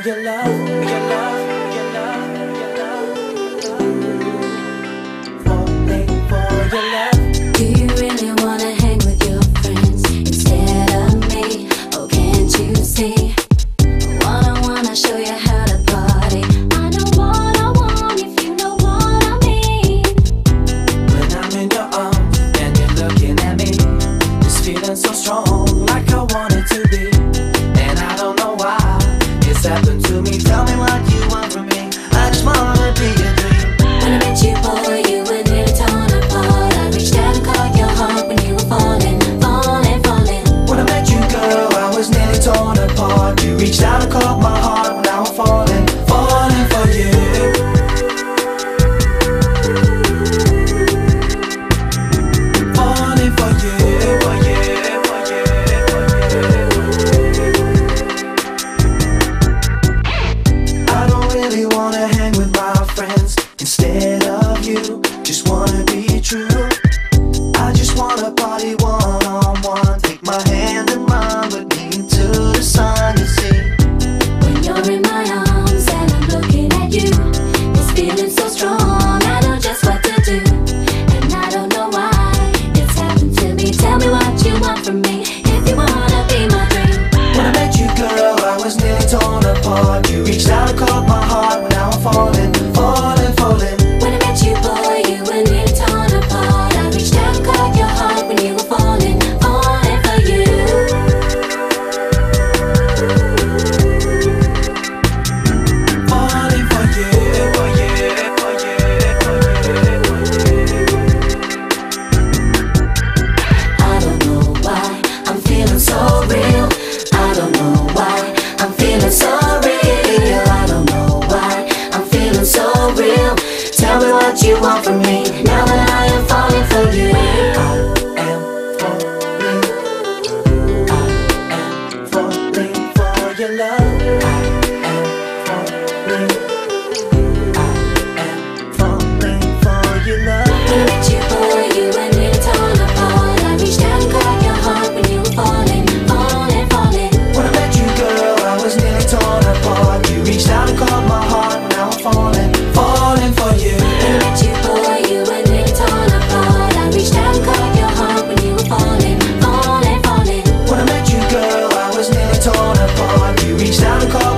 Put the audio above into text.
love, your love, your love, Do you really wanna hang with your friends instead of me? Oh, can't you see? Wanna wanna show you how to party. I know what I want if you know what I mean. When I'm in your arms and you're looking at me, this feeling's so strong. Tell me what you want from me. I just wanna be your dream. When I met you, boy, you were nearly torn apart. I reached out and caught your heart when you were falling, falling, falling. When I met you, girl, I was nearly torn apart. You reached out and caught my reach out. apart. We reach down and call.